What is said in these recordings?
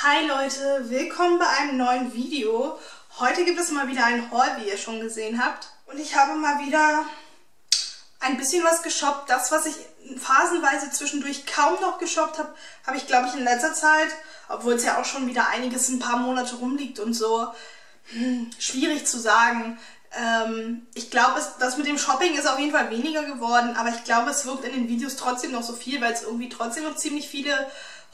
Hi Leute, willkommen bei einem neuen Video. Heute gibt es mal wieder ein Haul, wie ihr schon gesehen habt. Und ich habe mal wieder ein bisschen was geshoppt. Das, was ich phasenweise zwischendurch kaum noch geshoppt habe, habe ich, glaube ich, in letzter Zeit, obwohl es ja auch schon wieder einiges ein paar Monate rumliegt und so, hm, schwierig zu sagen. Ähm, ich glaube, das mit dem Shopping ist auf jeden Fall weniger geworden, aber ich glaube, es wirkt in den Videos trotzdem noch so viel, weil es irgendwie trotzdem noch ziemlich viele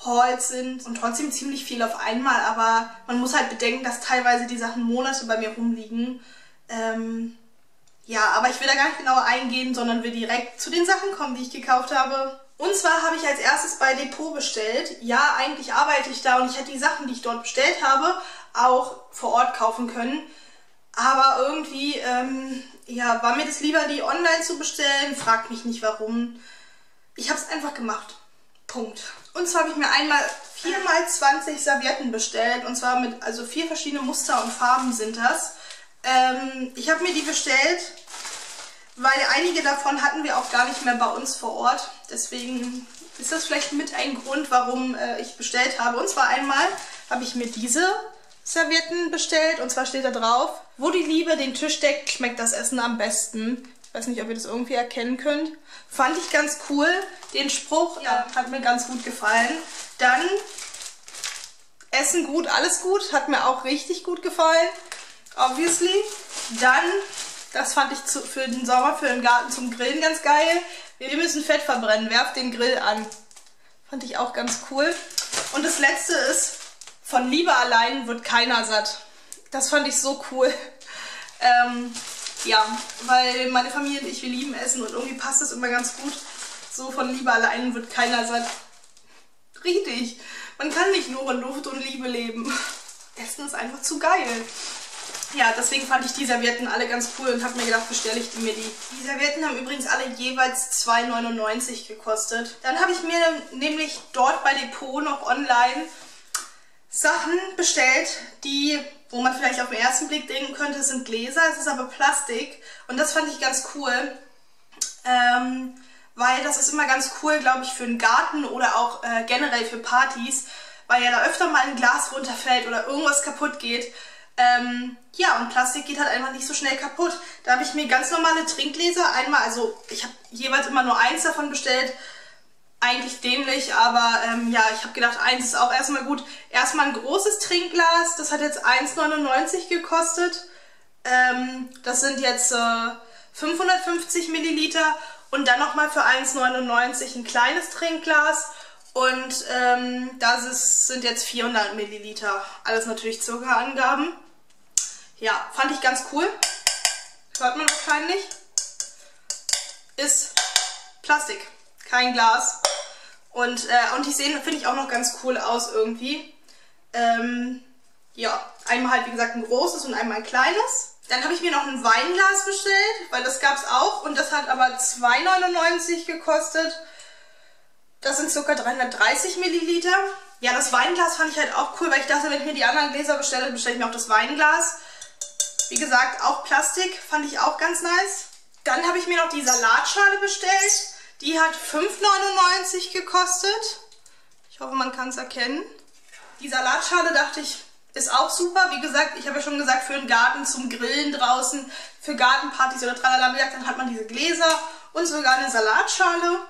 Hauls sind und trotzdem ziemlich viel auf einmal, aber man muss halt bedenken, dass teilweise die Sachen Monate bei mir rumliegen. Ähm, ja, aber ich will da gar nicht genauer eingehen, sondern will direkt zu den Sachen kommen, die ich gekauft habe. Und zwar habe ich als erstes bei Depot bestellt. Ja, eigentlich arbeite ich da und ich hätte die Sachen, die ich dort bestellt habe, auch vor Ort kaufen können. Aber irgendwie, ähm, ja, war mir das lieber, die online zu bestellen. Fragt mich nicht warum. Ich habe es einfach gemacht. Punkt. Und zwar habe ich mir einmal 4x20 Servietten bestellt. Und zwar mit, also vier verschiedene Muster und Farben sind das. Ähm, ich habe mir die bestellt, weil einige davon hatten wir auch gar nicht mehr bei uns vor Ort. Deswegen ist das vielleicht mit ein Grund, warum äh, ich bestellt habe. Und zwar einmal habe ich mir diese Servietten bestellt. Und zwar steht da drauf, wo die Liebe den Tisch deckt, schmeckt das Essen am besten. Ich weiß nicht, ob ihr das irgendwie erkennen könnt. Fand ich ganz cool. Den Spruch ja. hat mir ganz gut gefallen. Dann Essen gut, alles gut. Hat mir auch richtig gut gefallen. Obviously. Dann, das fand ich zu, für den Sommer, für den Garten zum Grillen ganz geil. Wir müssen Fett verbrennen. Werft den Grill an. Fand ich auch ganz cool. Und das letzte ist von Liebe allein wird keiner satt. Das fand ich so cool. Ähm, ja, weil meine Familie und ich, wir lieben Essen und irgendwie passt das immer ganz gut. So von Liebe allein wird keiner satt. Richtig. Man kann nicht nur in Luft und Liebe leben. Essen ist einfach zu geil. Ja, deswegen fand ich die Servietten alle ganz cool und habe mir gedacht, bestelle ich die mir die. Die Servietten haben übrigens alle jeweils 2,99 gekostet. Dann habe ich mir nämlich dort bei Depot noch online Sachen bestellt, die, wo man vielleicht auf den ersten Blick denken könnte, sind Gläser, es ist aber Plastik und das fand ich ganz cool, ähm, weil das ist immer ganz cool, glaube ich, für einen Garten oder auch äh, generell für Partys, weil ja da öfter mal ein Glas runterfällt oder irgendwas kaputt geht. Ähm, ja, und Plastik geht halt einfach nicht so schnell kaputt. Da habe ich mir ganz normale Trinkgläser einmal, also ich habe jeweils immer nur eins davon bestellt, eigentlich dämlich, aber ähm, ja, ich habe gedacht, eins ist auch erstmal gut. Erstmal ein großes Trinkglas, das hat jetzt 1,99 gekostet. Ähm, das sind jetzt äh, 550 Milliliter und dann nochmal für 1,99 ein kleines Trinkglas und ähm, das ist, sind jetzt 400 Milliliter. Alles natürlich Zuckerangaben. Ja, fand ich ganz cool. Hört man wahrscheinlich. Ist Plastik, kein Glas. Und, äh, und die sehen, finde ich, auch noch ganz cool aus irgendwie. Ähm, ja, einmal halt, wie gesagt, ein großes und einmal ein kleines. Dann habe ich mir noch ein Weinglas bestellt, weil das gab es auch. Und das hat aber 2,99 gekostet. Das sind ca. 330 Milliliter. Ja, das Weinglas fand ich halt auch cool, weil ich dachte, wenn ich mir die anderen Gläser bestelle, bestelle ich mir auch das Weinglas. Wie gesagt, auch Plastik fand ich auch ganz nice. Dann habe ich mir noch die Salatschale bestellt. Die hat 5,99 gekostet. Ich hoffe, man kann es erkennen. Die Salatschale dachte ich, ist auch super. Wie gesagt, ich habe ja schon gesagt, für den Garten zum Grillen draußen, für Gartenpartys oder tralala, dann hat man diese Gläser und sogar eine Salatschale.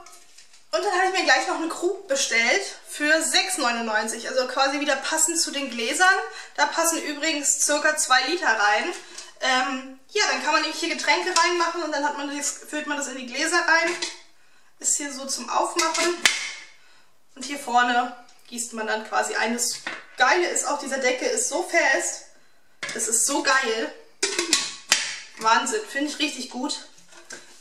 Und dann habe ich mir gleich noch einen Krug bestellt für 6,99. Also quasi wieder passend zu den Gläsern. Da passen übrigens circa 2 Liter rein. Ähm, ja, dann kann man nämlich hier Getränke reinmachen und dann man das, füllt man das in die Gläser rein. Ist hier so zum Aufmachen. Und hier vorne gießt man dann quasi ein. Das Geile ist auch, dieser Deckel ist so fest. Das ist so geil. Wahnsinn, finde ich richtig gut.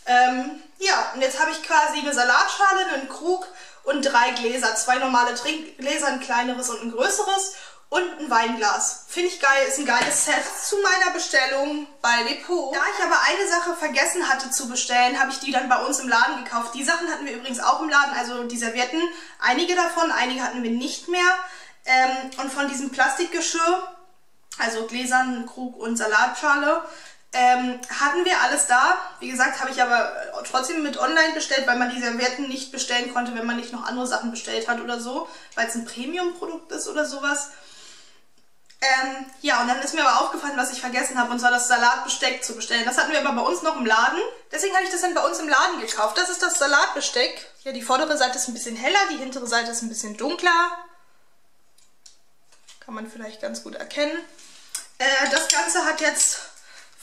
Ähm, ja, und jetzt habe ich quasi eine Salatschale, einen Krug und drei Gläser. Zwei normale Trinkgläser, ein kleineres und ein größeres und ein Weinglas. Finde ich geil, ist ein geiles Set zu meiner Bestellung bei Depot. Da ich aber eine Sache vergessen hatte zu bestellen, habe ich die dann bei uns im Laden gekauft. Die Sachen hatten wir übrigens auch im Laden, also die Servietten. Einige davon, einige hatten wir nicht mehr. Ähm, und von diesem Plastikgeschirr, also Gläsern, Krug und Salatschale, Ähm, hatten wir alles da. Wie gesagt, habe ich aber trotzdem mit online bestellt, weil man die Servietten nicht bestellen konnte, wenn man nicht noch andere Sachen bestellt hat oder so, weil es ein Premium-Produkt ist oder sowas. Ähm, ja, und dann ist mir aber aufgefallen, was ich vergessen habe, und zwar das Salatbesteck zu bestellen. Das hatten wir aber bei uns noch im Laden. Deswegen habe ich das dann bei uns im Laden gekauft. Das ist das Salatbesteck. Ja, die vordere Seite ist ein bisschen heller, die hintere Seite ist ein bisschen dunkler. Kann man vielleicht ganz gut erkennen. Äh, das Ganze hat jetzt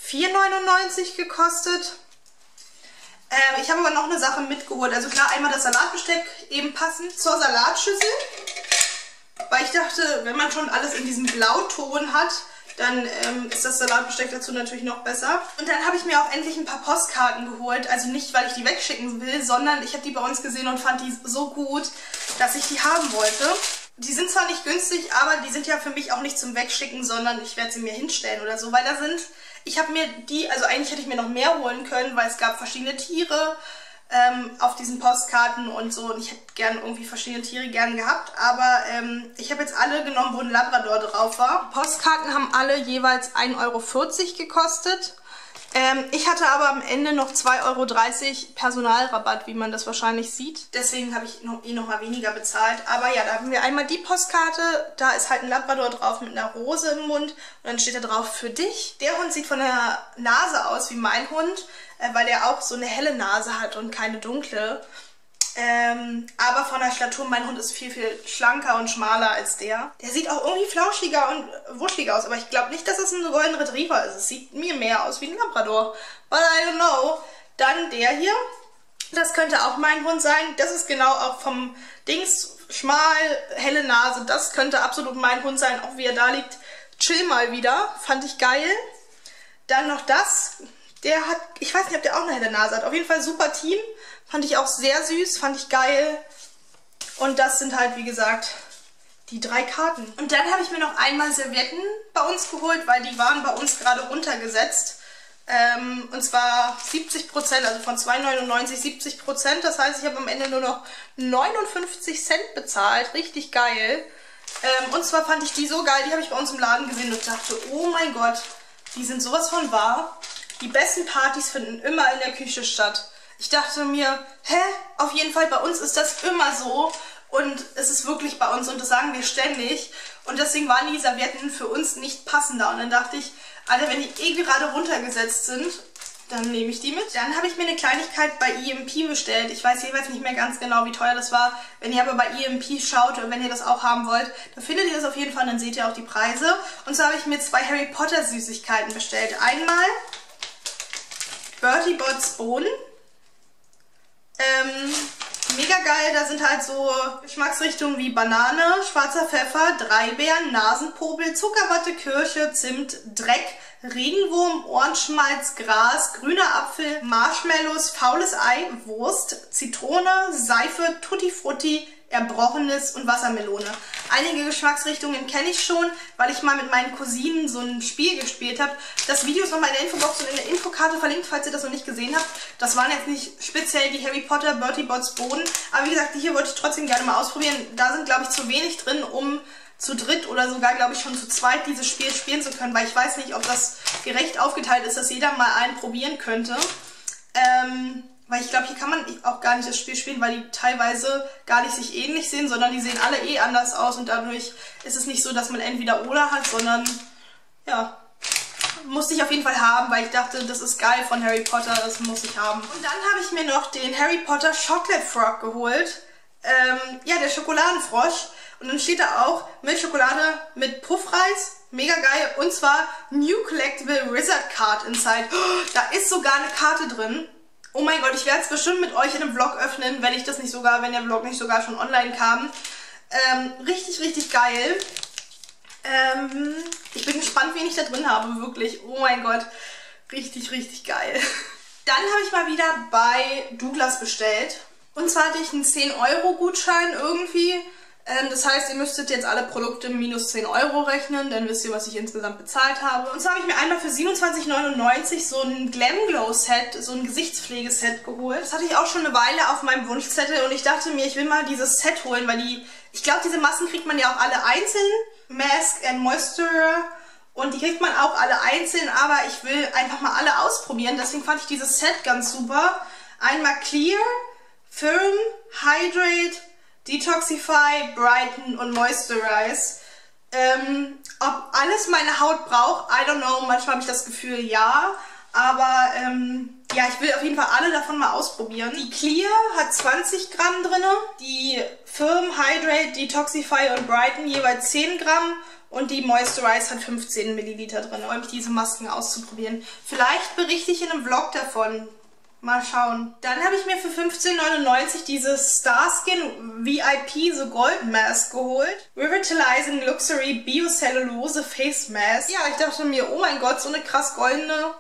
4,99 gekostet. Äh, ich habe aber noch eine Sache mitgeholt. Also klar, einmal das Salatbesteck eben passend zur Salatschüssel. Weil ich dachte, wenn man schon alles in diesem Blauton hat, dann ähm, ist das Salatbesteck dazu natürlich noch besser. Und dann habe ich mir auch endlich ein paar Postkarten geholt. Also nicht, weil ich die wegschicken will, sondern ich habe die bei uns gesehen und fand die so gut, dass ich die haben wollte. Die sind zwar nicht günstig, aber die sind ja für mich auch nicht zum Wegschicken, sondern ich werde sie mir hinstellen oder so, weil da sind... Ich habe mir die, also eigentlich hätte ich mir noch mehr holen können, weil es gab verschiedene Tiere, ähm, auf diesen Postkarten und so. Und ich hätte gern irgendwie verschiedene Tiere gern gehabt. Aber ähm, ich habe jetzt alle genommen, wo ein Labrador drauf war. Postkarten haben alle jeweils 1,40 Euro gekostet. Ähm, ich hatte aber am Ende noch 2,30 Euro Personalrabatt, wie man das wahrscheinlich sieht. Deswegen habe ich noch, eh noch mal weniger bezahlt. Aber ja, da haben wir einmal die Postkarte. Da ist halt ein Labrador drauf mit einer Rose im Mund. Und dann steht da drauf für dich. Der Hund sieht von der Nase aus wie mein Hund, äh, weil er auch so eine helle Nase hat und keine dunkle. Ähm, aber von der Statur, mein Hund ist viel, viel schlanker und schmaler als der. Der sieht auch irgendwie flauschiger und wuscheliger aus, aber ich glaube nicht, dass es ein Golden Retriever ist. Es sieht mir mehr aus wie ein Labrador. But I don't know. Dann der hier. Das könnte auch mein Hund sein. Das ist genau auch vom Dings schmal, helle Nase. Das könnte absolut mein Hund sein, auch wie er da liegt. Chill mal wieder. Fand ich geil. Dann noch das. Der hat, ich weiß nicht, ob der auch eine helle Nase hat. Auf jeden Fall super Team. Fand ich auch sehr süß, fand ich geil. Und das sind halt, wie gesagt, die drei Karten. Und dann habe ich mir noch einmal Servietten bei uns geholt, weil die waren bei uns gerade runtergesetzt. Ähm, und zwar 70%, also von 2,99 70%. Das heißt, ich habe am Ende nur noch 59 Cent bezahlt. Richtig geil. Ähm, und zwar fand ich die so geil, die habe ich bei uns im Laden gesehen und dachte, oh mein Gott, die sind sowas von wahr. Die besten Partys finden immer in der Küche statt. Ich dachte mir, hä? Auf jeden Fall, bei uns ist das immer so. Und es ist wirklich bei uns und das sagen wir ständig. Und deswegen waren die Servietten für uns nicht passender. Und dann dachte ich, Alter, wenn die eh gerade runtergesetzt sind, dann nehme ich die mit. Dann habe ich mir eine Kleinigkeit bei EMP bestellt. Ich weiß jeweils nicht mehr ganz genau, wie teuer das war. Wenn ihr aber bei EMP schaut und wenn ihr das auch haben wollt, dann findet ihr das auf jeden Fall, dann seht ihr auch die Preise. Und so habe ich mir zwei Harry Potter Süßigkeiten bestellt. Einmal Bertie Bots Bohnen. Ähm, mega geil, da sind halt so Geschmacksrichtungen wie Banane, schwarzer Pfeffer, Dreibeeren, Nasenpopel, Zuckerwatte, Kirsche, Zimt, Dreck, Regenwurm, Ohrenschmalz, Gras, grüner Apfel, Marshmallows, faules Ei, Wurst, Zitrone, Seife, Tutti Frutti, Erbrochenes und Wassermelone. Einige Geschmacksrichtungen kenne ich schon, weil ich mal mit meinen Cousinen so ein Spiel gespielt habe. Das Video ist nochmal in der Infobox und in der Infokarte verlinkt, falls ihr das noch nicht gesehen habt. Das waren jetzt nicht speziell die Harry Potter Bertie Bots Boden, aber wie gesagt, die hier wollte ich trotzdem gerne mal ausprobieren. Da sind, glaube ich, zu wenig drin, um zu dritt oder sogar, glaube ich, schon zu zweit dieses Spiel spielen zu können, weil ich weiß nicht, ob das gerecht aufgeteilt ist, dass jeder mal einen probieren könnte. Ähm, weil ich glaube, hier kann man auch gar nicht das Spiel spielen, weil die teilweise gar nicht sich ähnlich sehen, sondern die sehen alle eh anders aus und dadurch ist es nicht so, dass man entweder oder hat, sondern ja, musste ich auf jeden Fall haben, weil ich dachte, das ist geil von Harry Potter, das muss ich haben. Und dann habe ich mir noch den Harry Potter Chocolate Frog geholt. Ähm, ja, der Schokoladenfrosch. Und dann steht da auch Milchschokolade mit Puffreis. Mega geil. Und zwar New Collectible Wizard Card Inside. Oh, da ist sogar eine Karte drin. Oh mein Gott, ich werde es bestimmt mit euch in einem Vlog öffnen, wenn ich das nicht sogar, wenn der Vlog nicht sogar schon online kam. Ähm, richtig, richtig geil. Ähm, ich bin gespannt, wen ich da drin habe, wirklich. Oh mein Gott, richtig, richtig geil. Dann habe ich mal wieder bei Douglas bestellt. Und zwar hatte ich einen 10-Euro-Gutschein irgendwie das heißt, ihr müsstet jetzt alle Produkte minus 10 Euro rechnen, dann wisst ihr, was ich insgesamt bezahlt habe. Und zwar habe ich mir einmal für 27,99 so ein Glam Glow Set, so ein Gesichtspflegeset geholt. Das hatte ich auch schon eine Weile auf meinem Wunschzettel und ich dachte mir, ich will mal dieses Set holen, weil die, ich glaube, diese Massen kriegt man ja auch alle einzeln. Mask and Moisture Und die kriegt man auch alle einzeln, aber ich will einfach mal alle ausprobieren. Deswegen fand ich dieses Set ganz super. Einmal Clear, Firm, Hydrate, Detoxify, Brighten und Moisturize. Ähm, ob alles meine Haut braucht, I don't know. Manchmal habe ich das Gefühl, ja. Aber ähm, ja, ich will auf jeden Fall alle davon mal ausprobieren. Die Clear hat 20 Gramm drin, die Firm, Hydrate, Detoxify und Brighten jeweils 10 Gramm und die Moisturize hat 15 Milliliter drin, um diese Masken auszuprobieren. Vielleicht berichte ich in einem Vlog davon. Mal schauen. Dann habe ich mir für 15,99 diese Starskin VIP The Gold Mask geholt. Revitalizing Luxury Biocellulose Face Mask. Ja, ich dachte mir, oh mein Gott, so eine krass goldene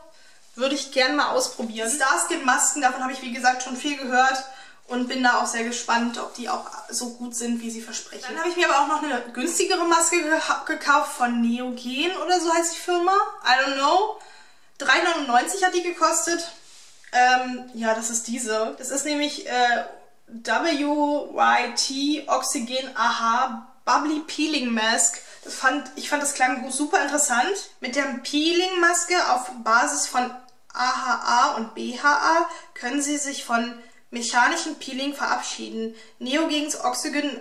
würde ich gern mal ausprobieren. Starskin Masken, davon habe ich wie gesagt schon viel gehört und bin da auch sehr gespannt, ob die auch so gut sind, wie sie versprechen. Dann habe ich mir aber auch noch eine günstigere Maske gekauft von Neogen oder so heißt die Firma. I don't know. 3,99 hat die gekostet. Ähm, ja, das ist diese. Das ist nämlich äh, WYT Oxygen AHA Bubbly Peeling Mask. Das fand, ich fand das klang super interessant. Mit der Peeling Maske auf Basis von AHA und BHA können Sie sich von mechanischem Peeling verabschieden. Neogens Oxygen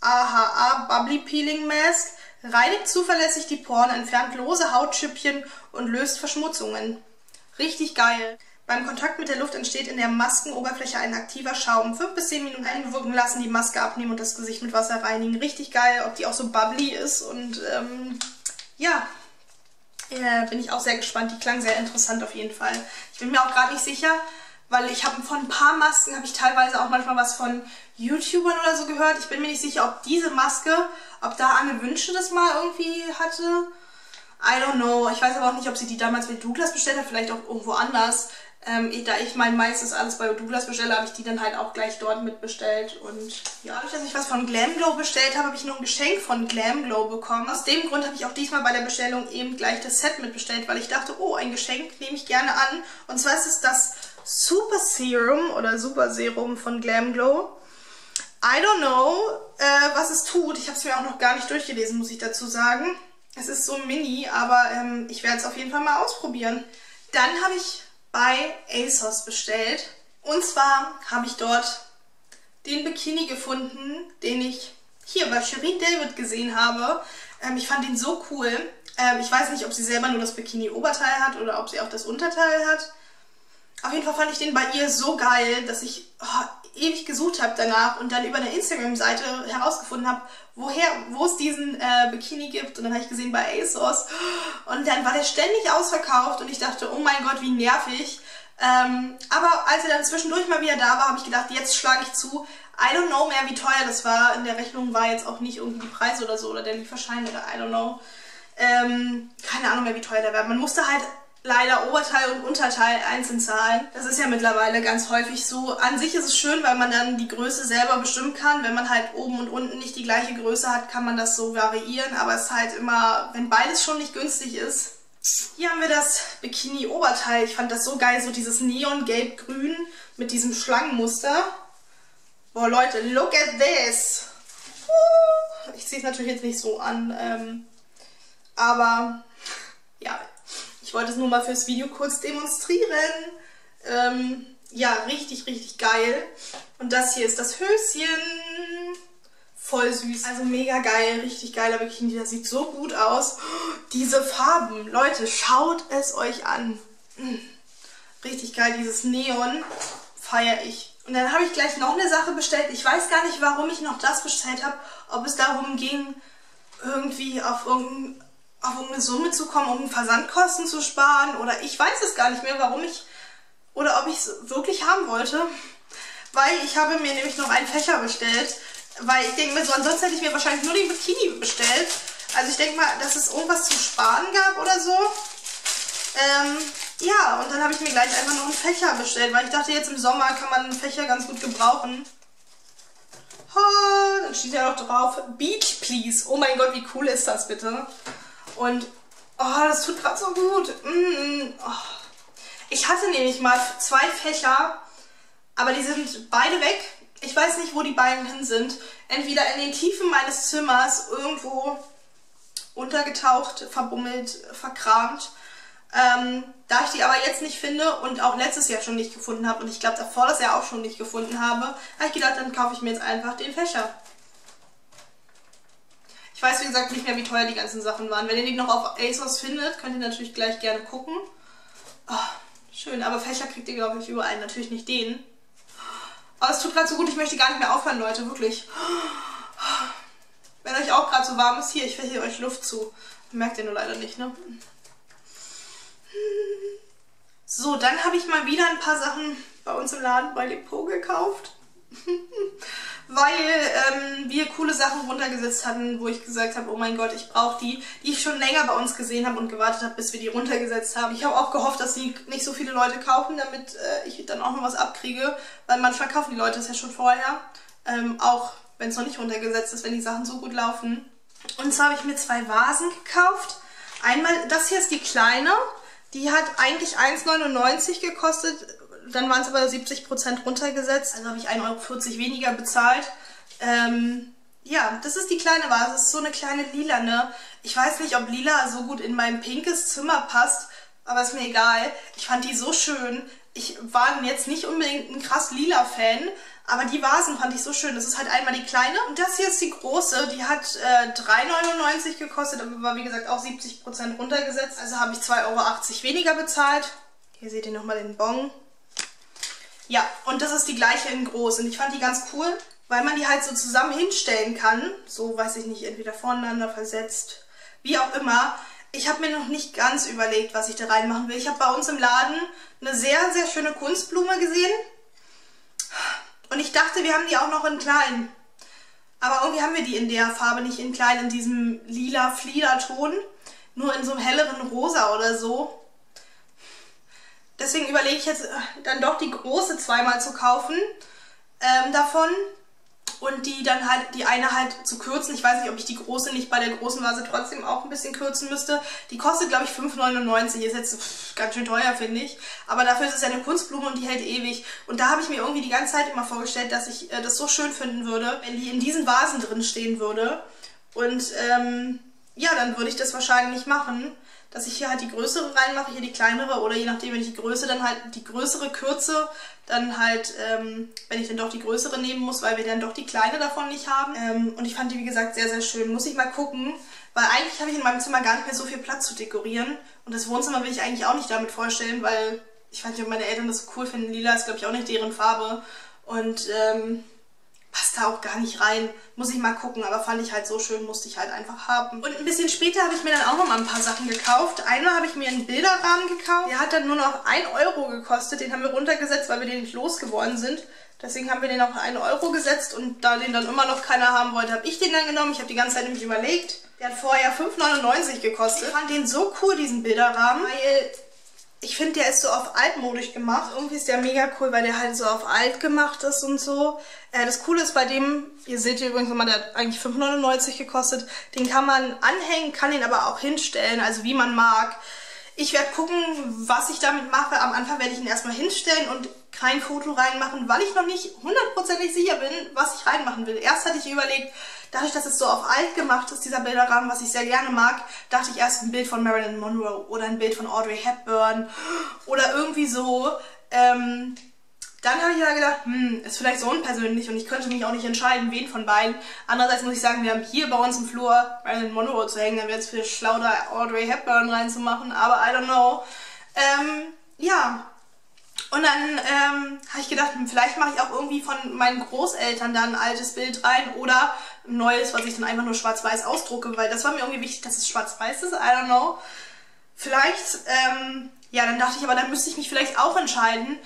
AHA Bubbly Peeling Mask reinigt zuverlässig die Poren, entfernt lose Hautschüppchen und löst Verschmutzungen. Richtig geil. Beim Kontakt mit der Luft entsteht in der Maskenoberfläche ein aktiver Schaum. 5 bis 10 Minuten einwirken lassen, die Maske abnehmen und das Gesicht mit Wasser reinigen. Richtig geil, ob die auch so bubbly ist. Und ähm, ja, äh, bin ich auch sehr gespannt. Die klang sehr interessant auf jeden Fall. Ich bin mir auch gerade nicht sicher, weil ich habe von ein paar Masken, habe ich teilweise auch manchmal was von YouTubern oder so gehört. Ich bin mir nicht sicher, ob diese Maske, ob da Anne Wünsche das mal irgendwie hatte. I don't know. Ich weiß aber auch nicht, ob sie die damals mit Douglas bestellt hat, vielleicht auch irgendwo anders. Ähm, da ich mein meistens alles bei Douglas bestelle, habe ich die dann halt auch gleich dort mitbestellt. Und ja, dadurch, dass ich was von Glamglow bestellt habe, habe ich noch ein Geschenk von Glamglow bekommen. Aus dem Grund habe ich auch diesmal bei der Bestellung eben gleich das Set mitbestellt, weil ich dachte, oh, ein Geschenk nehme ich gerne an. Und zwar ist es das Super Serum oder Super Serum von Glamglow. I don't know, äh, was es tut. Ich habe es mir auch noch gar nicht durchgelesen, muss ich dazu sagen. Es ist so mini, aber ähm, ich werde es auf jeden Fall mal ausprobieren. Dann habe ich bei ASOS bestellt. Und zwar habe ich dort den Bikini gefunden, den ich hier bei Shirin David gesehen habe. Ähm, ich fand ihn so cool. Ähm, ich weiß nicht, ob sie selber nur das Bikini-Oberteil hat oder ob sie auch das Unterteil hat. Auf jeden Fall fand ich den bei ihr so geil, dass ich oh, ewig gesucht habe danach und dann über eine Instagram-Seite herausgefunden habe, woher, wo es diesen äh, Bikini gibt. Und dann habe ich gesehen bei ASOS. Und dann war der ständig ausverkauft und ich dachte, oh mein Gott, wie nervig. Ähm, aber als er dann zwischendurch mal wieder da war, habe ich gedacht, jetzt schlage ich zu. I don't know mehr, wie teuer das war. In der Rechnung war jetzt auch nicht irgendwie die Preise oder so oder der Lieferschein oder I don't know. Ähm, keine Ahnung mehr, wie teuer der war. Man musste halt leider Oberteil und Unterteil einzeln zahlen. Das ist ja mittlerweile ganz häufig so. An sich ist es schön, weil man dann die Größe selber bestimmen kann. Wenn man halt oben und unten nicht die gleiche Größe hat, kann man das so variieren. Aber es ist halt immer, wenn beides schon nicht günstig ist. Hier haben wir das Bikini-Oberteil. Ich fand das so geil, so dieses Neon-Gelb-Grün mit diesem Schlangenmuster. Boah, Leute, look at this! Ich ziehe es natürlich jetzt nicht so an, ähm, aber ja, ich wollte es nur mal fürs Video kurz demonstrieren. Ähm, ja, richtig, richtig geil. Und das hier ist das Höschen. Voll süß. Also mega geil, richtig geiler Bikini. Das sieht so gut aus. diese Farben, Leute, schaut es euch an. Hm. Richtig geil, dieses Neon feiere ich. Und dann habe ich gleich noch eine Sache bestellt. Ich weiß gar nicht, warum ich noch das bestellt habe. Ob es darum ging, irgendwie auf irgendein auf irgendeine Summe zu kommen, um Versandkosten zu sparen oder ich weiß es gar nicht mehr, warum ich oder ob ich es wirklich haben wollte, weil ich habe mir nämlich noch einen Fächer bestellt, weil ich denke mir so, ansonsten hätte ich mir wahrscheinlich nur den Bikini bestellt. Also ich denke mal, dass es irgendwas zu sparen gab oder so. Ähm, ja, und dann habe ich mir gleich einfach noch einen Fächer bestellt, weil ich dachte, jetzt im Sommer kann man einen Fächer ganz gut gebrauchen. Oh, dann steht ja noch drauf, Beach Please. Oh mein Gott, wie cool ist das bitte? Und oh, das tut gerade so gut. Mm, oh. Ich hatte nämlich mal zwei Fächer, aber die sind beide weg. Ich weiß nicht, wo die beiden hin sind. Entweder in den Tiefen meines Zimmers, irgendwo unter untergetaucht, verbummelt, verkramt. Ähm, da ich die aber jetzt nicht finde und auch letztes Jahr schon nicht gefunden habe und ich glaube davor das Jahr auch schon nicht gefunden habe, habe ich gedacht, dann kaufe ich mir jetzt einfach den Fächer. Ich weiß wie gesagt nicht mehr, wie teuer die ganzen Sachen waren. Wenn ihr die noch auf ASOS findet, könnt ihr natürlich gleich gerne gucken. Oh, schön, aber Fächer kriegt ihr glaube ich überall, natürlich nicht den. Aber es tut gerade so gut, ich möchte gar nicht mehr aufhören, Leute, wirklich. Wenn euch auch gerade so warm ist, hier, ich verhehre euch Luft zu. Merkt ihr nur leider nicht, ne? So, dann habe ich mal wieder ein paar Sachen bei uns im Laden bei Depot gekauft. Weil ähm, wir coole Sachen runtergesetzt hatten, wo ich gesagt habe, oh mein Gott, ich brauche die, die ich schon länger bei uns gesehen habe und gewartet habe, bis wir die runtergesetzt haben. Ich habe auch gehofft, dass die nicht so viele Leute kaufen, damit äh, ich dann auch noch was abkriege, weil manchmal kaufen die Leute es ja schon vorher. Ähm, auch wenn es noch nicht runtergesetzt ist, wenn die Sachen so gut laufen. Und zwar habe ich mir zwei Vasen gekauft. Einmal, das hier ist die kleine. Die hat eigentlich 1,99 gekostet, dann waren es aber 70% runtergesetzt. Also habe ich 1,40 Euro weniger bezahlt. Ähm, ja, das ist die kleine Vase. Ist so eine kleine lila, ne? Ich weiß nicht, ob lila so gut in mein pinkes Zimmer passt, aber ist mir egal. Ich fand die so schön. Ich war jetzt nicht unbedingt ein krass lila Fan, aber die Vasen fand ich so schön. Das ist halt einmal die kleine und das hier ist die große. Die hat äh, 3,99 gekostet, aber war wie gesagt auch 70% runtergesetzt. Also habe ich 2,80 Euro weniger bezahlt. Hier seht ihr nochmal den Bon. Ja, und das ist die gleiche in groß. Und ich fand die ganz cool, weil man die halt so zusammen hinstellen kann. So, weiß ich nicht, entweder voneinander versetzt, wie auch immer. Ich habe mir noch nicht ganz überlegt, was ich da reinmachen will. Ich habe bei uns im Laden eine sehr, sehr schöne Kunstblume gesehen. Und ich dachte, wir haben die auch noch in klein. Aber irgendwie haben wir die in der Farbe nicht in klein, in diesem lila Fliederton. Nur in so einem helleren Rosa oder so. Deswegen überlege ich jetzt äh, dann doch die große zweimal zu kaufen ähm, davon und die dann halt, die eine halt zu kürzen. Ich weiß nicht, ob ich die große nicht bei der großen Vase trotzdem auch ein bisschen kürzen müsste. Die kostet, glaube ich, 5,99. Ist jetzt pff, ganz schön teuer, finde ich. Aber dafür ist es ja eine Kunstblume und die hält ewig. Und da habe ich mir irgendwie die ganze Zeit immer vorgestellt, dass ich äh, das so schön finden würde, wenn die in diesen Vasen drin stehen würde. Und ähm, ja, dann würde ich das wahrscheinlich machen dass ich hier halt die größere reinmache, hier die kleinere oder je nachdem, wenn ich die Größe dann halt die größere kürze, dann halt, ähm, wenn ich dann doch die größere nehmen muss, weil wir dann doch die kleine davon nicht haben. Ähm, und ich fand die, wie gesagt, sehr, sehr schön. Muss ich mal gucken, weil eigentlich habe ich in meinem Zimmer gar nicht mehr so viel Platz zu dekorieren. Und das Wohnzimmer will ich eigentlich auch nicht damit vorstellen, weil ich weiß nicht, ob meine Eltern das so cool finden. Lila ist, glaube ich, auch nicht deren Farbe. Und ähm, passt da auch gar nicht rein. Muss ich mal gucken, aber fand ich halt so schön, musste ich halt einfach haben. Und ein bisschen später habe ich mir dann auch noch mal ein paar Sachen gekauft. Einmal habe ich mir einen Bilderrahmen gekauft. Der hat dann nur noch 1 Euro gekostet. Den haben wir runtergesetzt, weil wir den nicht losgeworden sind. Deswegen haben wir den auf 1 Euro gesetzt und da den dann immer noch keiner haben wollte, habe ich den dann genommen. Ich habe die ganze Zeit nämlich überlegt. Der hat vorher 5,99 gekostet. Ich fand den so cool, diesen Bilderrahmen, weil ich finde, der ist so auf altmodisch gemacht. Irgendwie ist der mega cool, weil der halt so auf alt gemacht ist und so. Äh, das Coole ist bei dem, ihr seht hier übrigens nochmal, der hat eigentlich 5,99 gekostet. Den kann man anhängen, kann ihn aber auch hinstellen, also wie man mag. Ich werde gucken, was ich damit mache. Am Anfang werde ich ihn erstmal hinstellen und kein Foto reinmachen, weil ich noch nicht hundertprozentig sicher bin, was ich reinmachen will. Erst hatte ich überlegt, dadurch, dass es so auf alt gemacht ist, dieser Bilderrahmen, was ich sehr gerne mag, dachte ich erst ein Bild von Marilyn Monroe oder ein Bild von Audrey Hepburn oder irgendwie so. Ähm, dann habe ich aber gedacht, hm, ist vielleicht so unpersönlich und ich könnte mich auch nicht entscheiden, wen von beiden. Andererseits muss ich sagen, wir haben hier bei uns im Flur Marilyn Monroe zu hängen, dann wäre es für schlau, da Audrey Hepburn reinzumachen, aber I don't know. Ähm, ja, und dann ähm, habe ich gedacht, hm, vielleicht mache ich auch irgendwie von meinen Großeltern dann ein altes Bild rein oder neues, was ich dann einfach nur schwarz-weiß ausdrucke, weil das war mir irgendwie wichtig, dass es schwarz-weiß ist, I don't know. Vielleicht, ähm, ja, dann dachte ich, aber dann müsste ich mich vielleicht auch entscheiden,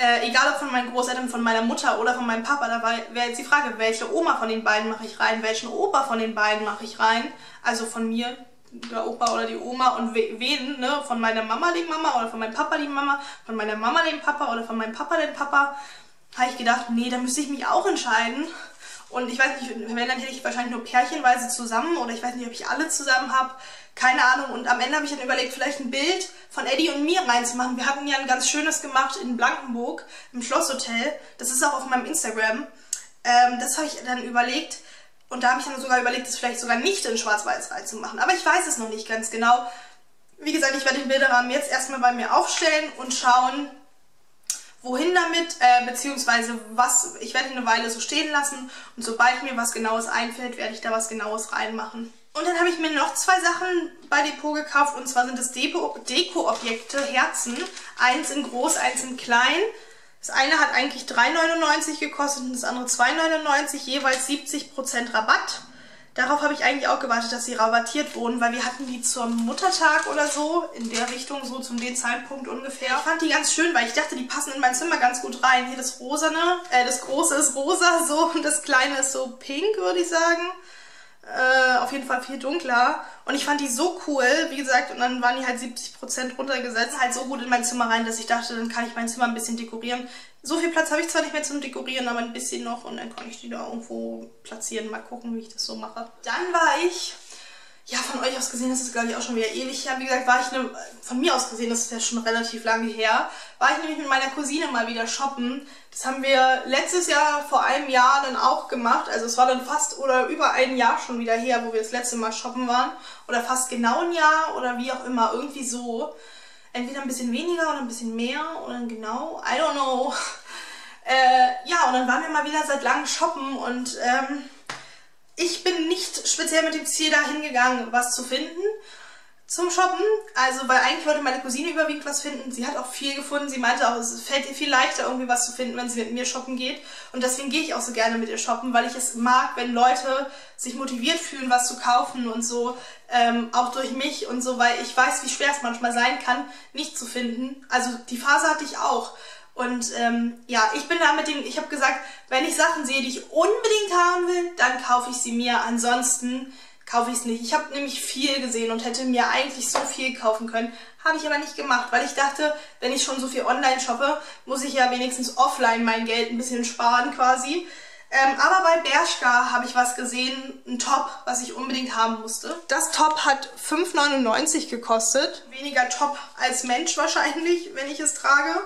äh, egal ob von meinen Großeltern, von meiner Mutter oder von meinem Papa, da wäre jetzt die Frage, welche Oma von den beiden mache ich rein, welchen Opa von den beiden mache ich rein. Also von mir, der Opa oder die Oma und wen, ne? Von meiner Mama die Mama oder von meinem Papa die Mama, von meiner Mama den Papa oder von meinem Papa den Papa. Habe ich gedacht, nee, da müsste ich mich auch entscheiden. Und ich weiß nicht, wenn dann hätte ich wahrscheinlich nur pärchenweise zusammen oder ich weiß nicht, ob ich alle zusammen habe. Keine Ahnung. Und am Ende habe ich dann überlegt, vielleicht ein Bild von Eddie und mir reinzumachen. Wir hatten ja ein ganz schönes gemacht in Blankenburg im Schlosshotel. Das ist auch auf meinem Instagram. Ähm, das habe ich dann überlegt. Und da habe ich dann sogar überlegt, es vielleicht sogar nicht in schwarz-weiß reinzumachen. Aber ich weiß es noch nicht ganz genau. Wie gesagt, ich werde den Bilderrahmen jetzt erstmal bei mir aufstellen und schauen, wohin damit, äh, beziehungsweise was, ich werde eine Weile so stehen lassen und sobald mir was Genaues einfällt, werde ich da was Genaues reinmachen. Und dann habe ich mir noch zwei Sachen bei Depot gekauft und zwar sind das Deko-Objekte, Herzen. Eins in groß, eins in klein. Das eine hat eigentlich 3,99 gekostet und das andere 2,99, jeweils 70% Rabatt. Darauf habe ich eigentlich auch gewartet, dass sie rabattiert wurden, weil wir hatten die zum Muttertag oder so, in der Richtung, so zum dem Zeitpunkt ungefähr. Ich fand die ganz schön, weil ich dachte, die passen in mein Zimmer ganz gut rein. Hier das rosane, äh, das große ist rosa so und das kleine ist so pink, würde ich sagen. Äh, auf jeden Fall viel dunkler. Und ich fand die so cool, wie gesagt, und dann waren die halt 70% runtergesetzt, halt so gut in mein Zimmer rein, dass ich dachte, dann kann ich mein Zimmer ein bisschen dekorieren. So viel Platz habe ich zwar nicht mehr zum Dekorieren, aber ein bisschen noch und dann kann ich die da irgendwo platzieren. Mal gucken, wie ich das so mache. Dann war ich ja, von euch aus gesehen, das ist glaube ich auch schon wieder ewig her. Wie gesagt, war ich ne, von mir aus gesehen, das ist ja schon relativ lange her, war ich nämlich mit meiner Cousine mal wieder shoppen. Das haben wir letztes Jahr, vor einem Jahr dann auch gemacht. Also es war dann fast oder über ein Jahr schon wieder her, wo wir das letzte Mal shoppen waren. Oder fast genau ein Jahr oder wie auch immer, irgendwie so. Entweder ein bisschen weniger oder ein bisschen mehr oder genau, I don't know. Äh, ja, und dann waren wir mal wieder seit langem shoppen und ähm, ich bin nicht speziell mit dem Ziel dahin gegangen, was zu finden zum Shoppen. Also, weil eigentlich wollte meine Cousine überwiegend was finden. Sie hat auch viel gefunden. Sie meinte auch, es fällt ihr viel leichter, irgendwie was zu finden, wenn sie mit mir shoppen geht. Und deswegen gehe ich auch so gerne mit ihr shoppen, weil ich es mag, wenn Leute sich motiviert fühlen, was zu kaufen und so. Ähm, auch durch mich und so, weil ich weiß, wie schwer es manchmal sein kann, nicht zu finden. Also, die Phase hatte ich auch. Und ähm, ja, ich bin da mit dem, ich habe gesagt, wenn ich Sachen sehe, die ich unbedingt haben will, dann kaufe ich sie mir. Ansonsten kaufe ich es nicht. Ich habe nämlich viel gesehen und hätte mir eigentlich so viel kaufen können. Habe ich aber nicht gemacht, weil ich dachte, wenn ich schon so viel online shoppe, muss ich ja wenigstens offline mein Geld ein bisschen sparen quasi. Ähm, aber bei Bershka habe ich was gesehen, ein Top, was ich unbedingt haben musste. Das Top hat 5,99 gekostet. Weniger Top als Mensch wahrscheinlich, wenn ich es trage.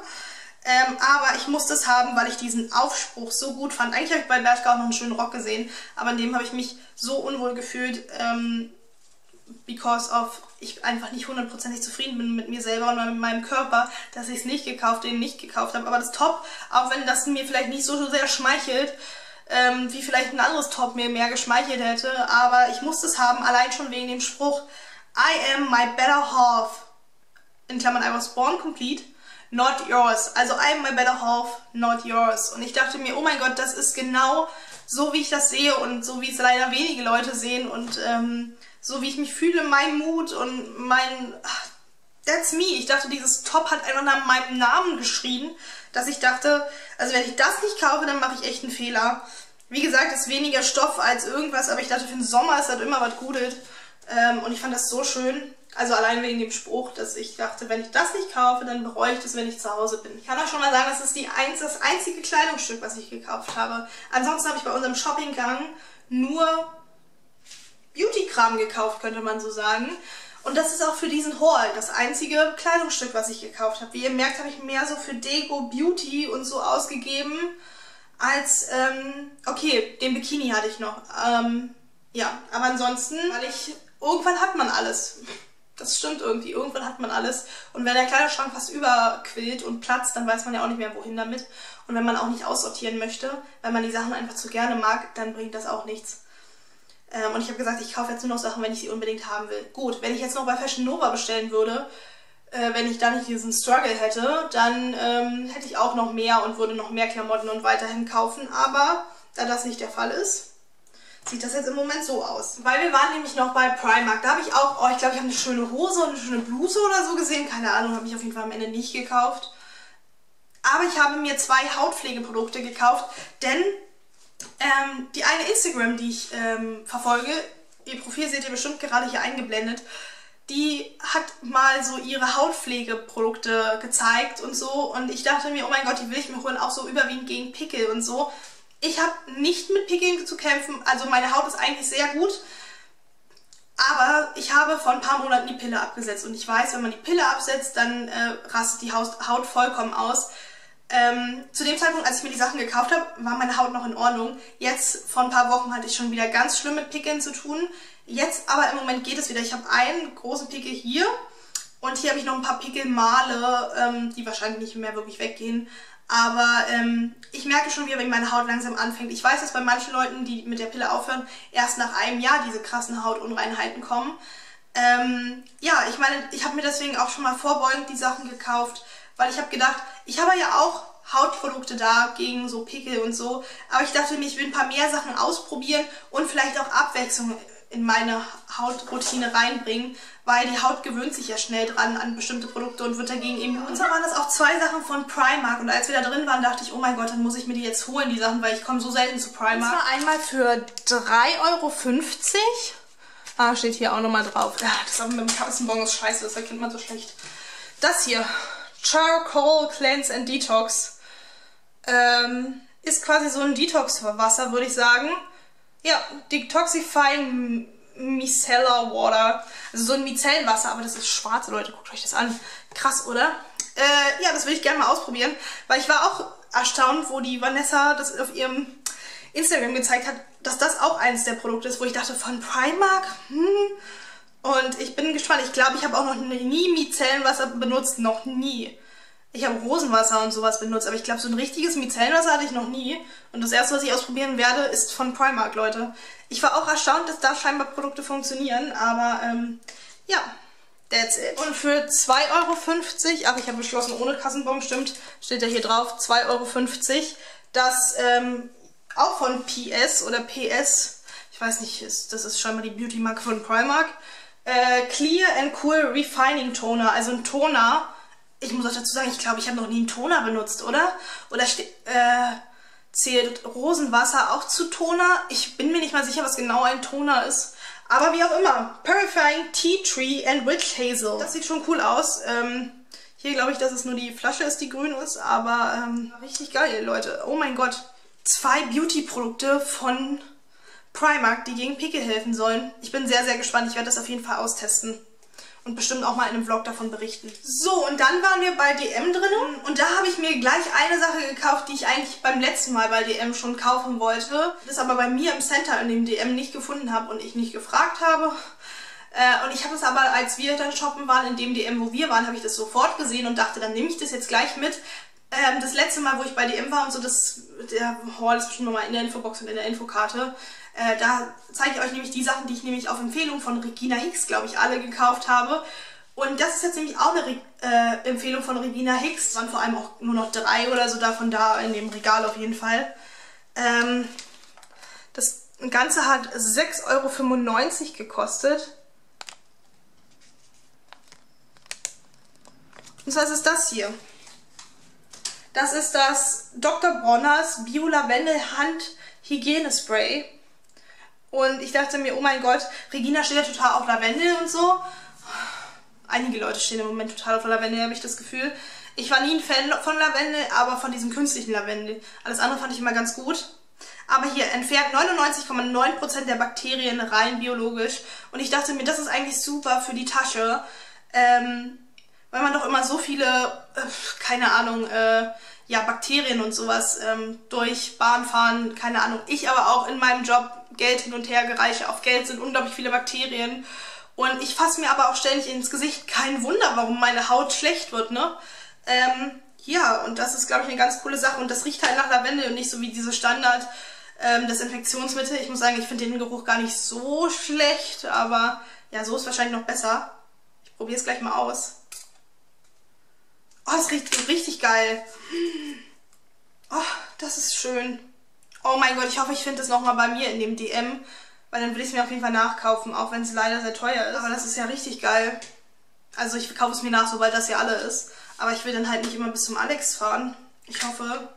Ähm, aber ich musste es haben, weil ich diesen Aufspruch so gut fand. Eigentlich habe ich bei Bershka auch noch einen schönen Rock gesehen, aber in dem habe ich mich so unwohl gefühlt, ähm, because of ich einfach nicht hundertprozentig zufrieden bin mit mir selber und mit meinem Körper, dass ich es nicht gekauft, den nicht gekauft habe. Aber das Top, auch wenn das mir vielleicht nicht so sehr schmeichelt, ähm, wie vielleicht ein anderes Top mir mehr geschmeichelt hätte, aber ich musste es haben, allein schon wegen dem Spruch I am my better half. In Klammern I was born complete not yours. Also I'm my better half, not yours. Und ich dachte mir, oh mein Gott, das ist genau so, wie ich das sehe und so, wie es leider wenige Leute sehen und ähm, so, wie ich mich fühle, mein Mut und mein... That's me. Ich dachte, dieses Top hat einfach nach meinem Namen geschrien, dass ich dachte, also wenn ich das nicht kaufe, dann mache ich echt einen Fehler. Wie gesagt, ist weniger Stoff als irgendwas, aber ich dachte, für den Sommer ist das immer was Gutes. Ähm, und ich fand das so schön. Also allein wegen dem Spruch, dass ich dachte, wenn ich das nicht kaufe, dann bereue ich das, wenn ich zu Hause bin. Ich kann auch schon mal sagen, das ist die ein, das einzige Kleidungsstück, was ich gekauft habe. Ansonsten habe ich bei unserem Shoppinggang nur Beauty-Kram gekauft, könnte man so sagen. Und das ist auch für diesen Haul das einzige Kleidungsstück, was ich gekauft habe. Wie ihr merkt, habe ich mehr so für Deko, Beauty und so ausgegeben, als, ähm, okay, den Bikini hatte ich noch. Ähm, ja, aber ansonsten, weil ich, irgendwann hat man alles. Das stimmt irgendwie. Irgendwann hat man alles. Und wenn der Kleiderschrank fast überquillt und platzt, dann weiß man ja auch nicht mehr, wohin damit. Und wenn man auch nicht aussortieren möchte, weil man die Sachen einfach zu gerne mag, dann bringt das auch nichts. Ähm, und ich habe gesagt, ich kaufe jetzt nur noch Sachen, wenn ich sie unbedingt haben will. Gut, wenn ich jetzt noch bei Fashion Nova bestellen würde, äh, wenn ich da nicht diesen Struggle hätte, dann ähm, hätte ich auch noch mehr und würde noch mehr Klamotten und weiterhin kaufen. Aber da das nicht der Fall ist, sieht das jetzt im Moment so aus. Weil wir waren nämlich noch bei Primark. Da habe ich auch, oh, ich glaube, ich habe eine schöne Hose und eine schöne Bluse oder so gesehen. Keine Ahnung, habe ich auf jeden Fall am Ende nicht gekauft. Aber ich habe mir zwei Hautpflegeprodukte gekauft, denn ähm, die eine Instagram, die ich ähm, verfolge, ihr Profil seht ihr bestimmt gerade hier eingeblendet, die hat mal so ihre Hautpflegeprodukte gezeigt und so und ich dachte mir, oh mein Gott, die will ich mir holen, auch so überwiegend gegen Pickel und so. Ich habe nicht mit Pickeln zu kämpfen, also meine Haut ist eigentlich sehr gut. Aber ich habe vor ein paar Monaten die Pille abgesetzt und ich weiß, wenn man die Pille absetzt, dann äh, rastet die Haut vollkommen aus. Ähm, zu dem Zeitpunkt, als ich mir die Sachen gekauft habe, war meine Haut noch in Ordnung. Jetzt, vor ein paar Wochen, hatte ich schon wieder ganz schlimm mit Pickeln zu tun. Jetzt aber im Moment geht es wieder. Ich habe einen großen Pickel hier und hier habe ich noch ein paar Pickelmale, ähm, die wahrscheinlich nicht mehr wirklich weggehen. Aber ähm, ich merke schon wenn meine Haut langsam anfängt. Ich weiß, dass bei manchen Leuten, die mit der Pille aufhören, erst nach einem Jahr diese krassen Hautunreinheiten kommen. Ähm, ja, ich meine, ich habe mir deswegen auch schon mal vorbeugend die Sachen gekauft, weil ich habe gedacht, ich habe ja auch Hautprodukte da gegen so Pickel und so. Aber ich dachte mir, ich will ein paar mehr Sachen ausprobieren und vielleicht auch Abwechslung in meine Hautroutine reinbringen, weil die Haut gewöhnt sich ja schnell dran an bestimmte Produkte und wird dagegen eben. Und zwar waren das auch zwei Sachen von Primark und als wir da drin waren, dachte ich, oh mein Gott, dann muss ich mir die jetzt holen, die Sachen, weil ich komme so selten zu Primark. Das war einmal für 3,50 Euro. Ah, steht hier auch nochmal drauf. Ja, das aber mit dem Kassenbon ist scheiße, das erkennt man so schlecht. Das hier, Charcoal Cleanse and Detox. Ähm, ist quasi so ein Detox-Wasser, würde ich sagen. Ja, Detoxifying Micellar Water. Also so ein Micellenwasser, aber das ist schwarz, Leute. Guckt euch das an. Krass, oder? Äh, ja, das würde ich gerne mal ausprobieren, weil ich war auch erstaunt, wo die Vanessa das auf ihrem Instagram gezeigt hat, dass das auch eines der Produkte ist, wo ich dachte, von Primark? Hm, und ich bin gespannt. Ich glaube, ich habe auch noch nie Micellenwasser benutzt. Noch nie. Ich habe Rosenwasser und sowas benutzt, aber ich glaube, so ein richtiges Micellenwasser hatte ich noch nie. Und das erste, was ich ausprobieren werde, ist von Primark, Leute. Ich war auch erstaunt, dass da scheinbar Produkte funktionieren, aber ähm, ja, that's it. Und für 2,50 Euro, ach, ich habe beschlossen, ohne Kassenbon, stimmt, steht ja hier drauf, 2,50 Euro, das ähm, auch von PS oder PS, ich weiß nicht, das ist scheinbar die Beauty-Marke von Primark, äh, Clear and Cool Refining Toner, also ein Toner. Ich muss auch dazu sagen, ich glaube, ich habe noch nie einen Toner benutzt, oder? Oder äh, zählt Rosenwasser auch zu Toner? Ich bin mir nicht mal sicher, was genau ein Toner ist. Aber wie auch immer. Purifying Tea Tree and Witch Hazel. Das sieht schon cool aus. Ähm, hier glaube ich, dass es nur die Flasche ist, die grün ist. Aber ähm, richtig geil, Leute. Oh mein Gott. Zwei Beauty-Produkte von Primark, die gegen Pickel helfen sollen. Ich bin sehr, sehr gespannt. Ich werde das auf jeden Fall austesten. Und bestimmt auch mal in einem Vlog davon berichten. So, und dann waren wir bei DM drinnen. Und da habe ich mir gleich eine Sache gekauft, die ich eigentlich beim letzten Mal bei DM schon kaufen wollte. Das aber bei mir im Center in dem DM nicht gefunden habe und ich nicht gefragt habe. Äh, und ich habe es aber, als wir dann shoppen waren, in dem DM, wo wir waren, habe ich das sofort gesehen und dachte, dann nehme ich das jetzt gleich mit. Ähm, das letzte Mal, wo ich bei DM war und so, das, der Haul ist bestimmt nochmal in der Infobox und in der Infokarte. Äh, da zeige ich euch nämlich die Sachen, die ich nämlich auf Empfehlung von Regina Hicks, glaube ich, alle gekauft habe. Und das ist jetzt nämlich auch eine Re äh, Empfehlung von Regina Hicks. Es waren vor allem auch nur noch drei oder so davon da in dem Regal auf jeden Fall. Ähm, das Ganze hat 6,95 Euro gekostet. Und was ist das hier? Das ist das Dr. Bronners Bio Lavendel Hand Hygienespray. Und ich dachte mir, oh mein Gott, Regina steht ja total auf Lavendel und so. Einige Leute stehen im Moment total auf Lavendel, habe ich das Gefühl. Ich war nie ein Fan von Lavendel, aber von diesem künstlichen Lavendel. Alles andere fand ich immer ganz gut. Aber hier entfernt 99,9% der Bakterien rein biologisch. Und ich dachte mir, das ist eigentlich super für die Tasche. Ähm, weil man doch immer so viele, äh, keine Ahnung, äh, ja, Bakterien und sowas ähm, durch Bahnfahren, keine Ahnung. Ich aber auch in meinem Job Geld hin und her gereiche. Auf Geld sind unglaublich viele Bakterien. Und ich fasse mir aber auch ständig ins Gesicht. Kein Wunder, warum meine Haut schlecht wird, ne? Ähm, ja, und das ist, glaube ich, eine ganz coole Sache. Und das riecht halt nach Lavendel und nicht so wie diese Standard ähm, Desinfektionsmittel. Ich muss sagen, ich finde den Geruch gar nicht so schlecht, aber ja, so ist wahrscheinlich noch besser. Ich probiere es gleich mal aus. Oh, das riecht richtig geil. Oh, das ist schön. Oh mein Gott, ich hoffe, ich finde es nochmal bei mir in dem DM. Weil dann will ich es mir auf jeden Fall nachkaufen, auch wenn es leider sehr teuer ist. Aber das ist ja richtig geil. Also ich kaufe es mir nach, sobald das ja alle ist. Aber ich will dann halt nicht immer bis zum Alex fahren. Ich hoffe,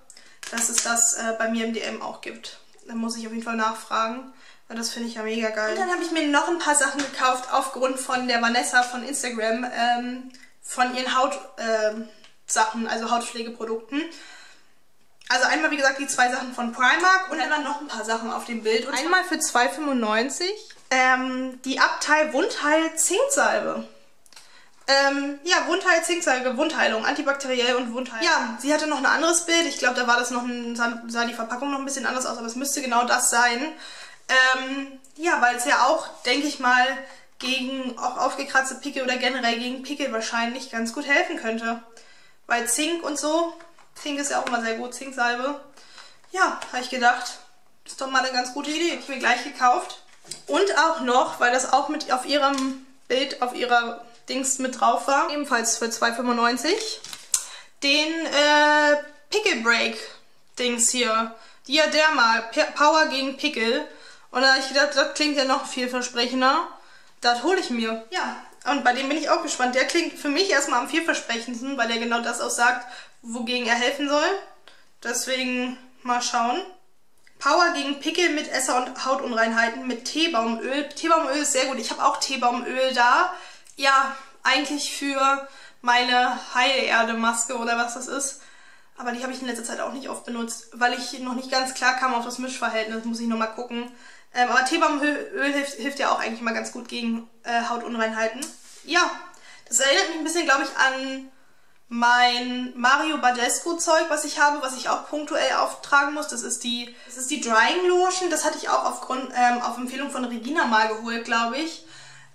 dass es das äh, bei mir im DM auch gibt. Dann muss ich auf jeden Fall nachfragen. Weil das finde ich ja mega geil. Und dann habe ich mir noch ein paar Sachen gekauft aufgrund von der Vanessa von Instagram. Ähm, von ihren Hautsachen, äh, also Hautpflegeprodukten. Also einmal, wie gesagt, die zwei Sachen von Primark und dann noch ein paar Sachen auf dem Bild. Und einmal für 2,95 ähm, die Abteil Wundheil Zinksalbe. Ähm, ja, Wundheil, Zinksalbe, Wundheilung, antibakteriell und Wundheilung. Ja, sie hatte noch ein anderes Bild. Ich glaube, da war das noch ein, sah die Verpackung noch ein bisschen anders aus, aber es müsste genau das sein. Ähm, ja, weil es ja auch, denke ich mal, gegen auch aufgekratzte Pickel oder generell gegen Pickel wahrscheinlich ganz gut helfen könnte. Weil Zink und so, Zink ist ja auch immer sehr gut, Zinksalbe. Ja, habe ich gedacht, ist doch mal eine ganz gute Idee. Hab ich mir gleich gekauft. Und auch noch, weil das auch mit auf ihrem Bild, auf ihrer Dings mit drauf war, ebenfalls für 2,95, den äh, Pickle Break Dings hier. Diaderma, Power gegen Pickel. Und da habe ich gedacht, das klingt ja noch vielversprechender. Das hole ich mir. Ja, und bei dem bin ich auch gespannt. Der klingt für mich erstmal am vielversprechendsten, weil er genau das auch sagt, wogegen er helfen soll. Deswegen mal schauen. Power gegen Pickel mit Esser- und Hautunreinheiten mit Teebaumöl. Teebaumöl ist sehr gut. Ich habe auch Teebaumöl da. Ja, eigentlich für meine Heilerde-Maske oder was das ist. Aber die habe ich in letzter Zeit auch nicht oft benutzt, weil ich noch nicht ganz klar kam auf das Mischverhältnis. Muss ich nochmal gucken. Ähm, aber Teebaumöl hilft, hilft, ja auch eigentlich mal ganz gut gegen äh, Hautunreinheiten. Ja, das erinnert mich ein bisschen, glaube ich, an mein Mario Badescu Zeug, was ich habe, was ich auch punktuell auftragen muss. Das ist die, das ist die Drying Lotion. Das hatte ich auch aufgrund, ähm, auf Empfehlung von Regina mal geholt, glaube ich.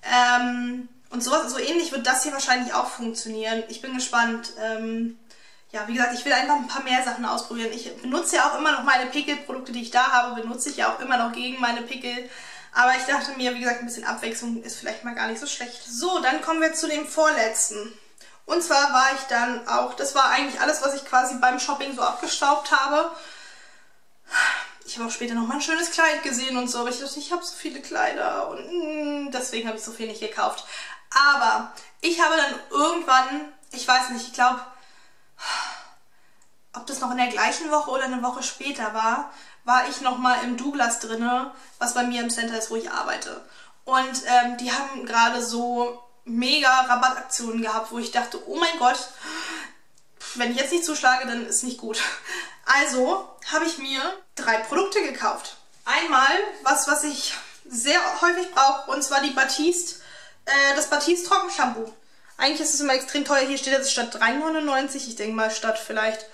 Ähm, und sowas, so ähnlich wird das hier wahrscheinlich auch funktionieren. Ich bin gespannt. Ähm, ja, wie gesagt, ich will einfach ein paar mehr Sachen ausprobieren. Ich benutze ja auch immer noch meine Pickel-Produkte, die ich da habe, benutze ich ja auch immer noch gegen meine Pickel. Aber ich dachte mir, wie gesagt, ein bisschen Abwechslung ist vielleicht mal gar nicht so schlecht. So, dann kommen wir zu dem vorletzten. Und zwar war ich dann auch, das war eigentlich alles, was ich quasi beim Shopping so abgestaubt habe. Ich habe auch später noch mal ein schönes Kleid gesehen und so, aber ich dachte, ich habe so viele Kleider und mm, deswegen habe ich so viel nicht gekauft. Aber ich habe dann irgendwann, ich weiß nicht, ich glaube, ob das noch in der gleichen Woche oder eine Woche später war, war ich noch mal im Douglas drinne, was bei mir im Center ist, wo ich arbeite. Und ähm, die haben gerade so mega Rabattaktionen gehabt, wo ich dachte, oh mein Gott, wenn ich jetzt nicht zuschlage, dann ist nicht gut. Also habe ich mir drei Produkte gekauft. Einmal was, was ich sehr häufig brauche, und zwar die Batiste, äh, das Batiste Trockenshampoo. Eigentlich ist es immer extrem teuer. Hier steht jetzt statt 3,99. Ich denke mal statt vielleicht,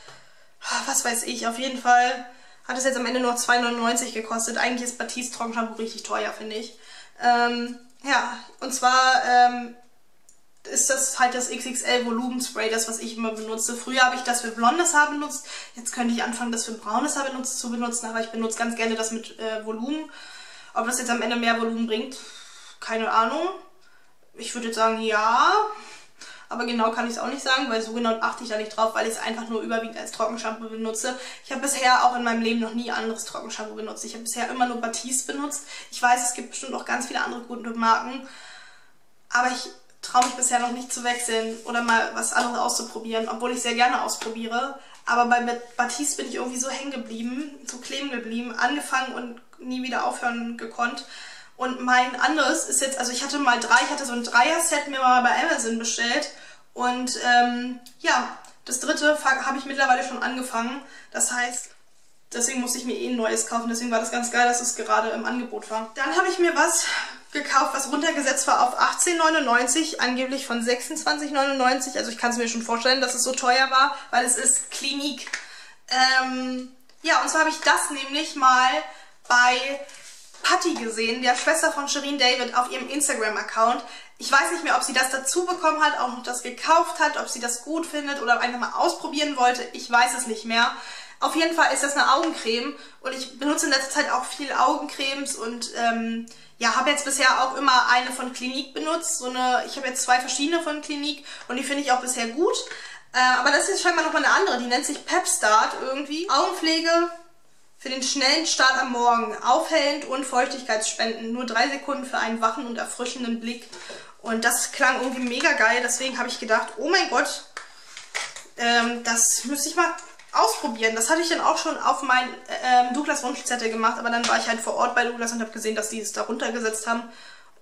was weiß ich, auf jeden Fall hat es jetzt am Ende nur 2,99 gekostet. Eigentlich ist Batiste Trockenshampoo richtig teuer, finde ich. Ähm, ja, und zwar ähm, ist das halt das XXL Volumenspray, das was ich immer benutze. Früher habe ich das für blondes Haar benutzt, jetzt könnte ich anfangen, das für braunes Haar benutzt, zu benutzen, aber ich benutze ganz gerne das mit äh, Volumen. Ob das jetzt am Ende mehr Volumen bringt, keine Ahnung. Ich würde jetzt sagen, ja. Aber genau kann ich es auch nicht sagen, weil so genau achte ich da nicht drauf, weil ich es einfach nur überwiegend als Trockenshampoo benutze. Ich habe bisher auch in meinem Leben noch nie anderes Trockenshampoo benutzt. Ich habe bisher immer nur Batiste benutzt. Ich weiß, es gibt bestimmt auch ganz viele andere gute Marken. Aber ich traue mich bisher noch nicht zu wechseln oder mal was anderes auszuprobieren, obwohl ich sehr gerne ausprobiere. Aber bei Batiste bin ich irgendwie so hängen geblieben, so kleben geblieben, angefangen und nie wieder aufhören gekonnt. Und mein anderes ist jetzt, also ich hatte mal drei, ich hatte so ein Dreier-Set mir mal bei Amazon bestellt. Und ähm, ja, das dritte habe ich mittlerweile schon angefangen. Das heißt, deswegen musste ich mir eh ein neues kaufen. Deswegen war das ganz geil, dass es gerade im Angebot war. Dann habe ich mir was gekauft, was runtergesetzt war auf 18,99, angeblich von 26,99. Also ich kann es mir schon vorstellen, dass es so teuer war, weil es ist Klinik. Ähm, ja, und zwar habe ich das nämlich mal bei Patty gesehen, der Schwester von Shireen David, auf ihrem Instagram-Account. Ich weiß nicht mehr, ob sie das dazu bekommen hat, auch noch das gekauft hat, ob sie das gut findet oder einfach mal ausprobieren wollte. Ich weiß es nicht mehr. Auf jeden Fall ist das eine Augencreme und ich benutze in letzter Zeit auch viel Augencremes und ähm, ja, habe jetzt bisher auch immer eine von Clinique benutzt. So eine, ich habe jetzt zwei verschiedene von Clinique und die finde ich auch bisher gut. Äh, aber das ist scheinbar nochmal eine andere, die nennt sich Pep Start irgendwie. Augenpflege für den schnellen Start am Morgen, aufhellend und Feuchtigkeitsspenden. Nur drei Sekunden für einen wachen und erfrischenden Blick. Und das klang irgendwie mega geil, deswegen habe ich gedacht, oh mein Gott, ähm, das müsste ich mal ausprobieren. Das hatte ich dann auch schon auf meinen ähm, Douglas Wunschzettel gemacht, aber dann war ich halt vor Ort bei Douglas und habe gesehen, dass die es da runtergesetzt haben.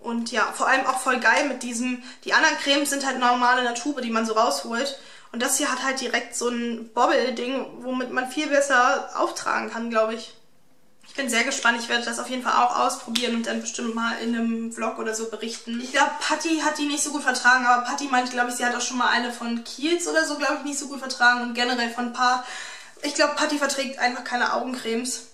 Und ja, vor allem auch voll geil mit diesem, die anderen Cremes sind halt normale Tube, die man so rausholt. Und das hier hat halt direkt so ein Bobble-Ding, womit man viel besser auftragen kann, glaube ich. Ich bin sehr gespannt. Ich werde das auf jeden Fall auch ausprobieren und dann bestimmt mal in einem Vlog oder so berichten. Ich glaube, Patty hat die nicht so gut vertragen, aber Patty meinte, glaube ich, sie hat auch schon mal eine von Kiels oder so, glaube ich, nicht so gut vertragen und generell von ein paar. Ich glaube, Patty verträgt einfach keine Augencremes.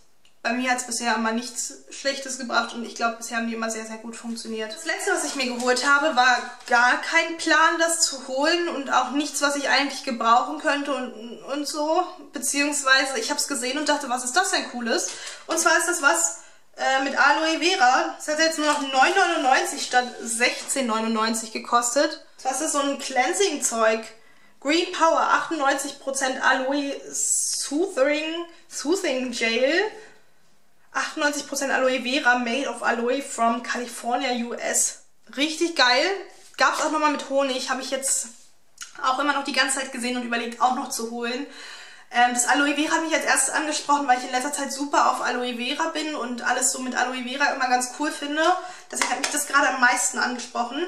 Bei mir hat es bisher immer nichts Schlechtes gebracht und ich glaube, bisher haben die immer sehr, sehr gut funktioniert. Das letzte, was ich mir geholt habe, war gar kein Plan, das zu holen und auch nichts, was ich eigentlich gebrauchen könnte und, und so. Beziehungsweise ich habe es gesehen und dachte, was ist das denn Cooles? Und zwar ist das was äh, mit Aloe Vera. Das hat jetzt nur noch 9,99 statt 16,99 gekostet. Das ist so ein Cleansing-Zeug. Green Power, 98% Aloe Soothing, Soothing Gel. 98% Aloe Vera made of Aloe from California, US. Richtig geil. Gab es auch nochmal mit Honig. Habe ich jetzt auch immer noch die ganze Zeit gesehen und überlegt auch noch zu holen. Ähm, das Aloe Vera hat mich als erstes angesprochen, weil ich in letzter Zeit super auf Aloe Vera bin und alles so mit Aloe Vera immer ganz cool finde. Deswegen hat mich das gerade am meisten angesprochen.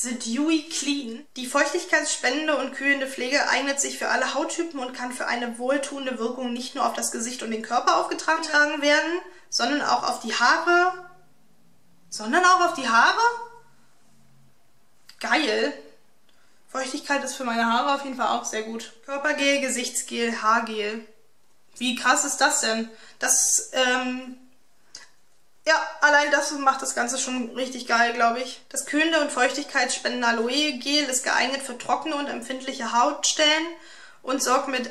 The Dewy Clean. Die feuchtigkeitsspendende und kühlende Pflege eignet sich für alle Hauttypen und kann für eine wohltuende Wirkung nicht nur auf das Gesicht und den Körper aufgetragen werden, sondern auch auf die Haare. Sondern auch auf die Haare? Geil. Feuchtigkeit ist für meine Haare auf jeden Fall auch sehr gut. Körpergel, Gesichtsgel, Haargel. Wie krass ist das denn? Das, ähm, ja, allein das macht das Ganze schon richtig geil, glaube ich. Das kühlende und feuchtigkeitsspendende Aloe Gel ist geeignet für trockene und empfindliche Hautstellen und sorgt mit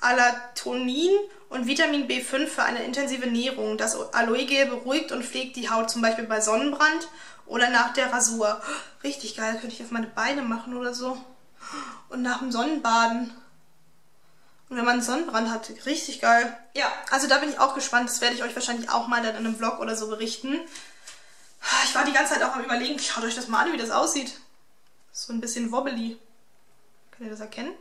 Alatonin und Vitamin B5 für eine intensive Nährung. Das Aloe Gel beruhigt und pflegt die Haut zum Beispiel bei Sonnenbrand oder nach der Rasur. Richtig geil, könnte ich auf meine Beine machen oder so. Und nach dem Sonnenbaden. Und wenn man einen Sonnenbrand hat, richtig geil. Ja, also da bin ich auch gespannt. Das werde ich euch wahrscheinlich auch mal dann in einem Vlog oder so berichten. Ich war die ganze Zeit auch am überlegen, schaut euch das mal an, wie das aussieht. So ein bisschen wobbly. Könnt ihr das erkennen?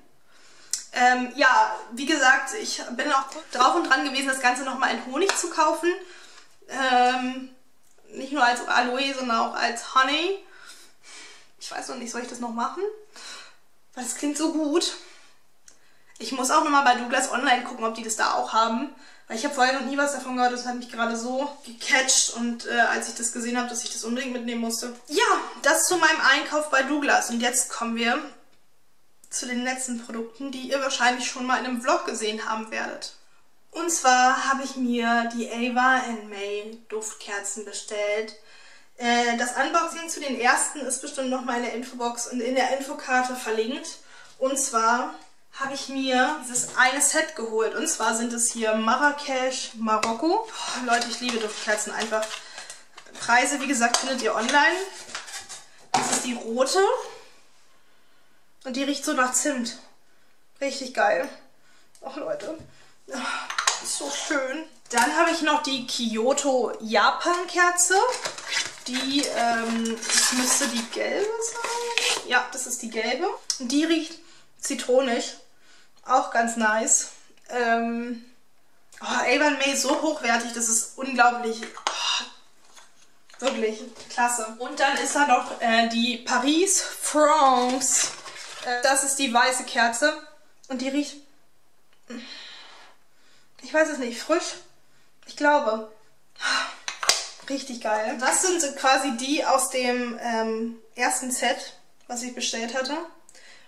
Ähm, ja, wie gesagt, ich bin auch drauf und dran gewesen, das Ganze nochmal in Honig zu kaufen. Ähm, nicht nur als Aloe, sondern auch als Honey. Ich weiß noch nicht, soll ich das noch machen? Weil es klingt so gut. Ich muss auch nochmal bei Douglas Online gucken, ob die das da auch haben. Weil ich habe vorher noch nie was davon gehört. Das hat mich gerade so gecatcht. Und äh, als ich das gesehen habe, dass ich das unbedingt mitnehmen musste. Ja, das zu meinem Einkauf bei Douglas. Und jetzt kommen wir zu den letzten Produkten, die ihr wahrscheinlich schon mal in einem Vlog gesehen haben werdet. Und zwar habe ich mir die Ava May Duftkerzen bestellt. Äh, das Unboxing zu den ersten ist bestimmt nochmal in der Infobox und in der Infokarte verlinkt. Und zwar habe ich mir dieses eine Set geholt. Und zwar sind es hier Marrakesch Marokko. Oh, Leute, ich liebe Duftkerzen einfach. Preise, wie gesagt, findet ihr online. Das ist die rote. Und die riecht so nach Zimt. Richtig geil. Och, Leute. Oh, so schön. Dann habe ich noch die Kyoto Japan Kerze. Die, ähm, das müsste die gelbe sein. Ja, das ist die gelbe. Die riecht zitronig. Auch ganz nice. Ähm, oh, Avon May ist so hochwertig, das ist unglaublich. Oh, wirklich klasse. Und dann ist da noch äh, die Paris France. Äh, das ist die weiße Kerze. Und die riecht. Ich weiß es nicht, frisch. Ich glaube. Richtig geil. Das sind quasi die aus dem ähm, ersten Set, was ich bestellt hatte.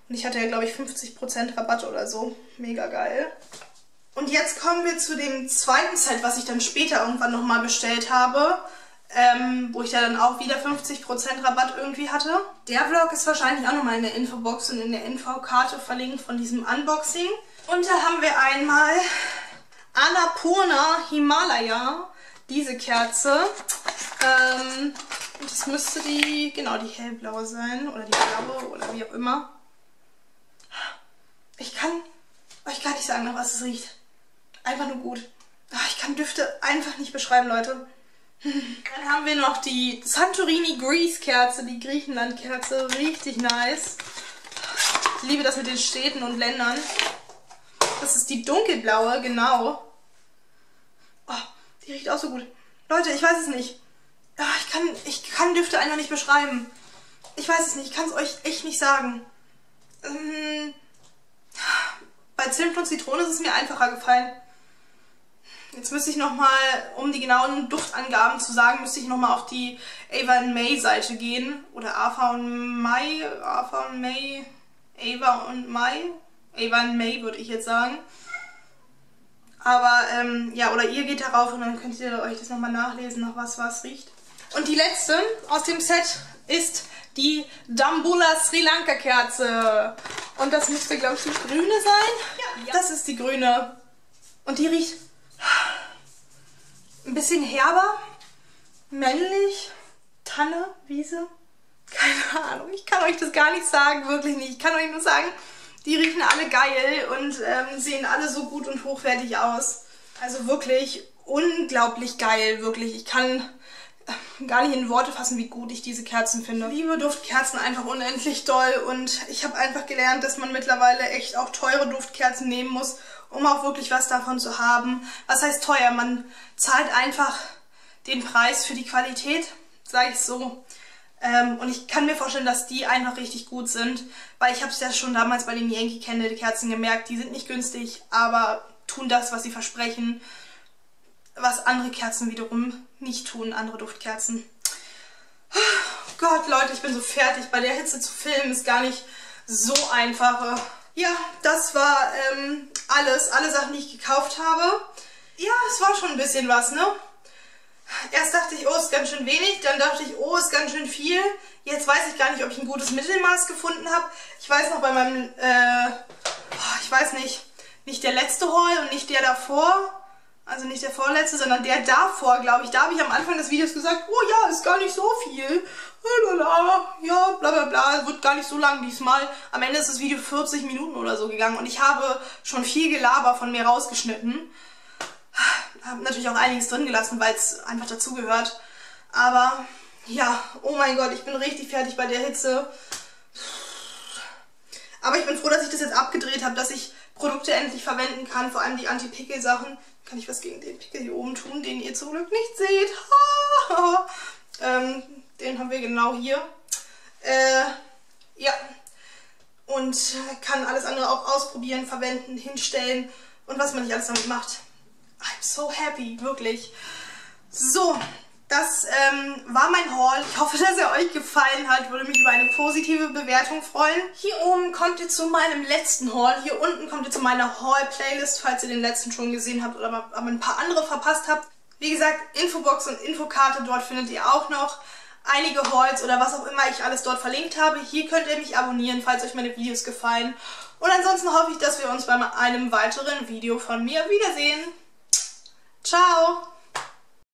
Und ich hatte ja, glaube ich, 50% Rabatt oder so. Mega geil. Und jetzt kommen wir zu dem zweiten Set, was ich dann später irgendwann nochmal bestellt habe. Ähm, wo ich ja dann auch wieder 50% Rabatt irgendwie hatte. Der Vlog ist wahrscheinlich auch nochmal in der Infobox und in der Infokarte verlinkt von diesem Unboxing. Und da haben wir einmal Annapurna Himalaya, diese Kerze. Ähm, das müsste die, genau, die hellblaue sein oder die blaue oder wie auch immer. Ich kann euch gar nicht sagen, nach was es riecht. Einfach nur gut. Ich kann Düfte einfach nicht beschreiben, Leute. Dann haben wir noch die Santorini Grease Kerze, die Griechenland Kerze. Richtig nice. Ich liebe das mit den Städten und Ländern. Das ist die dunkelblaue, genau. Oh, die riecht auch so gut. Leute, ich weiß es nicht. Ich, kann, ich kann Düfte einfach nicht beschreiben. Ich weiß es nicht, ich kann es euch echt nicht sagen. Ähm, bei Zimt und Zitrone ist es mir einfacher gefallen. Jetzt müsste ich nochmal, um die genauen Duftangaben zu sagen, müsste ich nochmal auf die Ava und May Seite gehen. Oder Ava und May, Ava und May, Ava und May, Ava und May würde ich jetzt sagen. Aber ähm, ja, oder ihr geht darauf und dann könnt ihr euch das nochmal nachlesen, nach was was riecht. Und die letzte aus dem Set ist die Dambula Sri Lanka Kerze. Und das müsste, glaube ich, die grüne sein. Ja, das ist die grüne. Und die riecht ein bisschen herber, männlich, Tanne, Wiese. Keine Ahnung, ich kann euch das gar nicht sagen, wirklich nicht. Ich kann euch nur sagen, die riechen alle geil und ähm, sehen alle so gut und hochwertig aus. Also wirklich unglaublich geil, wirklich. Ich kann gar nicht in Worte fassen, wie gut ich diese Kerzen finde. Ich liebe Duftkerzen einfach unendlich doll und ich habe einfach gelernt, dass man mittlerweile echt auch teure Duftkerzen nehmen muss, um auch wirklich was davon zu haben. Was heißt teuer? Man zahlt einfach den Preis für die Qualität, sage ich so. Ähm, und ich kann mir vorstellen, dass die einfach richtig gut sind, weil ich habe es ja schon damals bei den Yankee Candle Kerzen gemerkt, die sind nicht günstig, aber tun das, was sie versprechen, was andere Kerzen wiederum nicht tun, andere Duftkerzen. Gott, Leute, ich bin so fertig. Bei der Hitze zu filmen ist gar nicht so einfach. Ja, das war ähm, alles, alle Sachen, die ich gekauft habe. Ja, es war schon ein bisschen was, ne? Erst dachte ich, oh, ist ganz schön wenig, dann dachte ich, oh, ist ganz schön viel. Jetzt weiß ich gar nicht, ob ich ein gutes Mittelmaß gefunden habe. Ich weiß noch bei meinem, äh, ich weiß nicht, nicht der letzte Haul und nicht der davor, also nicht der vorletzte, sondern der davor, glaube ich. Da habe ich am Anfang des Videos gesagt, oh ja, ist gar nicht so viel. Ja, bla bla bla, wird gar nicht so lang diesmal. Am Ende ist das Video 40 Minuten oder so gegangen und ich habe schon viel Gelaber von mir rausgeschnitten habe natürlich auch einiges drin gelassen, weil es einfach dazugehört. Aber ja, oh mein Gott, ich bin richtig fertig bei der Hitze. Aber ich bin froh, dass ich das jetzt abgedreht habe, dass ich Produkte endlich verwenden kann, vor allem die Anti-Pickel-Sachen. Kann ich was gegen den Pickel hier oben tun, den ihr zum Glück nicht seht. ähm, den haben wir genau hier. Äh, ja. Und kann alles andere auch ausprobieren, verwenden, hinstellen und was man nicht alles damit macht. I'm so happy, wirklich. So, das ähm, war mein Haul. Ich hoffe, dass er euch gefallen hat. Würde mich über eine positive Bewertung freuen. Hier oben kommt ihr zu meinem letzten Haul. Hier unten kommt ihr zu meiner Haul-Playlist, falls ihr den letzten schon gesehen habt oder aber ein paar andere verpasst habt. Wie gesagt, Infobox und Infokarte, dort findet ihr auch noch einige Hauls oder was auch immer ich alles dort verlinkt habe. Hier könnt ihr mich abonnieren, falls euch meine Videos gefallen. Und ansonsten hoffe ich, dass wir uns bei einem weiteren Video von mir wiedersehen. Ciao!